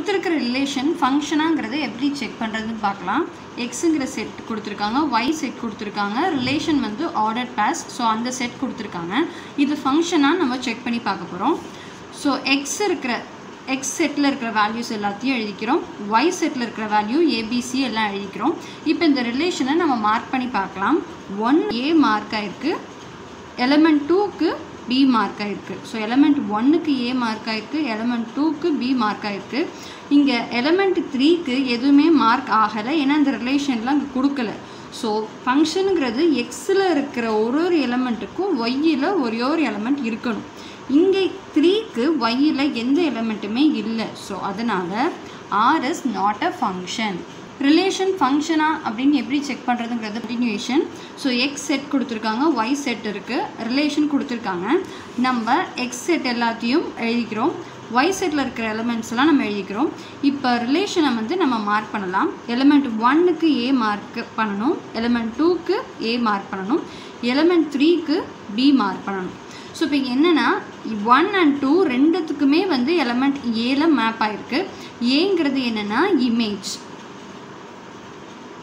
கொடுத்துருக்கிற ரிலேஷன் ஃபங்க்ஷனாங்கிறத எப்படி செக் பண்ணுறதுன்னு பார்க்கலாம். எக்ஸுங்கிற செட் கொடுத்துருக்காங்க ஒய் செட் கொடுத்துருக்காங்க ரிலேஷன் வந்து ஆர்டர் பேஸ் ஸோ அந்த செட் கொடுத்துருக்காங்க. இது ஃபங்க்ஷனாக நம்ம செக் பண்ணி பார்க்க போகிறோம் ஸோ எக்ஸ் இருக்கிற எக்ஸ் செட்டில் இருக்கிற வேல்யூஸ் எல்லாத்தையும் எழுதிக்கிறோம். ஒய் செட்டில் இருக்கிற வேல்யூ ஏபிசி எல்லாம் எழுதிக்கிறோம். இப்போ இந்த ரிலேஷனை நம்ம மார்க் பண்ணி பார்க்கலாம். ஒன் ஏ மார்க் ஆயிருக்கு. எலமெண்ட் டூக்கு பி மார்க் ஆகிருக்கு ஸோ எலமெண்ட் ஒன்னுக்கு ஏ மார்க் ஆகிருக்கு எலமெண்ட் டூக்கு பி மார்க் ஆகிருக்கு இங்கே எலமெண்ட் த்ரீக்கு எதுவுமே மார்க் ஆகலை. ஏன்னா அந்த ரிலேஷன்லாம் அங்கே கொடுக்கல. ஸோ ஃபங்க்ஷனுங்கிறது எக்ஸில் இருக்கிற ஒரு ஒரு எலமெண்ட்டுக்கும் ஒய்யில் ஒரே ஒரு எலமெண்ட் இருக்கணும். இங்கே த்ரீக்கு ஒய்யில் எந்த எலமெண்ட்டுமே இல்லை. ஸோ அதனால் R is not a function relation ஃபங்க்ஷனா அப்படின்னு எப்படி செக் பண்ணுறதுங்கிறது கண்டினியூஷன் ஸோ எக்ஸ் செட் கொடுத்துருக்காங்க ஒய் செட் இருக்குது ரிலேஷன் கொடுத்துருக்காங்க. நம்ம எக்ஸ் செட் எல்லாத்தையும் எழுதிக்கிறோம். ஒய் செட்டில் இருக்கிற எலமெண்ட்ஸ்லாம் நம்ம எழுதிக்கிறோம். இப்போ ரிலேஷனை வந்து நம்ம மார்க் பண்ணலாம். எலமெண்ட் ஒன்னுக்கு ஏ மார்க் பண்ணணும். எலமெண்ட் டூக்கு ஏ மார்க் பண்ணணும். எலமெண்ட் த்ரீக்கு பி மார்க் பண்ணணும். ஸோ இப்போ என்னென்னா ஒன் அண்ட் டூ ரெண்டுத்துக்குமே வந்து எலமெண்ட் ஏல மேப் ஆகிருக்கு ஏங்கிறது என்னென்னா இமேஜ்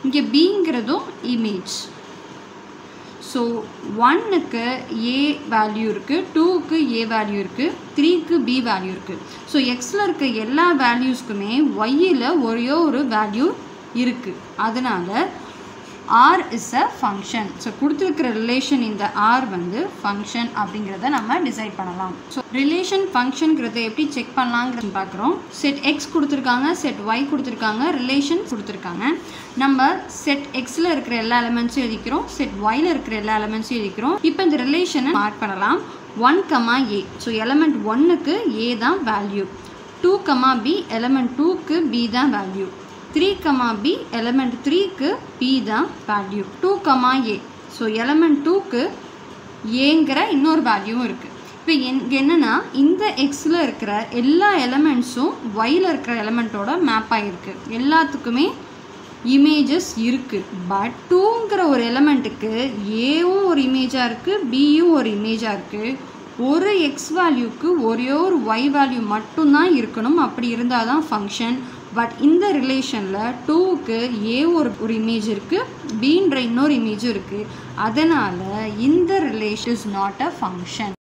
இங்கே பிங்கிறதும் இமேஜ் ஸோ ஒன்னுக்கு ஏ வேல்யூ இருக்குது டூக்கு ஏ வேல்யூ இருக்குது த்ரீக்கு பி வேல்யூ இருக்குது ஸோ எக்ஸில் இருக்க எல்லா வேல்யூஸ்க்குமே ஒய்யில் ஒரே ஒரு வேல்யூ இருக்குது அதனால் R is a function so கொடுத்துருக்கிற ரிலேஷன் இந்த ஆர் வந்து ஃபங்க்ஷன் அப்படிங்கிறத நம்ம டிசைட் பண்ணலாம். ஸோ ரிலேஷன் ஃபங்க்ஷனுங்கிறத எப்படி செக் பண்ணலாங்கிறது பார்க்குறோம். செட் எக்ஸ் கொடுத்துருக்காங்க செட் ஒய் கொடுத்துருக்காங்க ரிலேஷன் கொடுத்துருக்காங்க. நம்ம செட் எக்ஸில் இருக்கிற எல்லா எலமெண்ட்ஸும் எழுதிக்கிறோம் செட் ஒயில் இருக்கிற எல்லா எலமெண்ட்ஸும் எழுதிக்கிறோம். இப்போ இந்த ரிலேஷனை மார்க் பண்ணலாம். One comma A so element ஒன்னுக்கு ஏ தான் value two comma B element டூக்கு பி தான் value three comma B element த்ரீக்கு பி தான் value two comma A so element டூக்கு ஏங்கிற இன்னொரு வேல்யூவும் இருக்குது இப்போ என் என்னென்னா இந்த எக்ஸில் இருக்கிற எல்லா எலமெண்ட்ஸும் ஒயில் இருக்கிற எலமெண்ட்டோட மேப் ஆகிருக்கு எல்லாத்துக்குமே இமேஜஸ் இருக்குது பட் டூங்கிற ஒரு எலமெண்ட்டுக்கு ஏவும் ஒரு இமேஜாக இருக்குது பியும் ஒரு இமேஜாக இருக்குது ஒரு எக்ஸ் வேல்யூக்கு ஒரே ஒரு ஒய் வேல்யூ மட்டும்தான் இருக்கணும். அப்படி இருந்தால் தான் ஃபங்க்ஷன் பட் இந்த ரிலேஷனில் டூவுக்கு ஏ ஒரு ஒரு இமேஜ் இருக்குது பீன்ற இன்னொரு இமேஜும் இருக்குது அதனால் இந்த relation is not a function